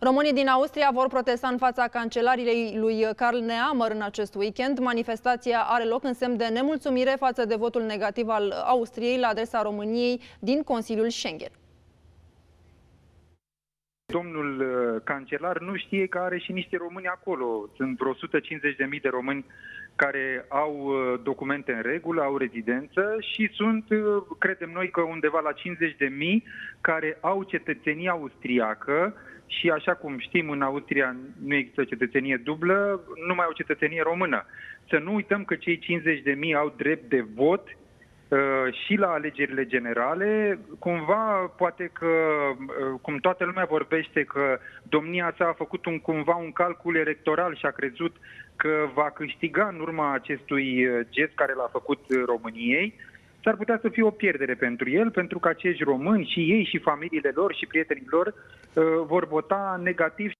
Românii din Austria vor protesta în fața cancelariei lui Karl Nehammer în acest weekend. Manifestația are loc în semn de nemulțumire față de votul negativ al Austriei la adresa României din Consiliul Schengen. Domnul uh, cancelar nu știe că are și niște români acolo. Sunt vreo 150.000 de români care au uh, documente în regulă, au rezidență și sunt, uh, credem noi, că undeva la 50.000 care au cetățenie austriacă și așa cum știm, în Austria nu există cetățenie dublă, nu mai au cetățenie română. Să nu uităm că cei 50.000 au drept de vot Uh, și la alegerile generale, cumva poate că, uh, cum toată lumea vorbește că domnia sa a făcut un, cumva un calcul electoral și a crezut că va câștiga în urma acestui uh, gest care l-a făcut României, s-ar putea să fie o pierdere pentru el, pentru că acești români și ei și familiile lor și prietenii lor vor vota negativ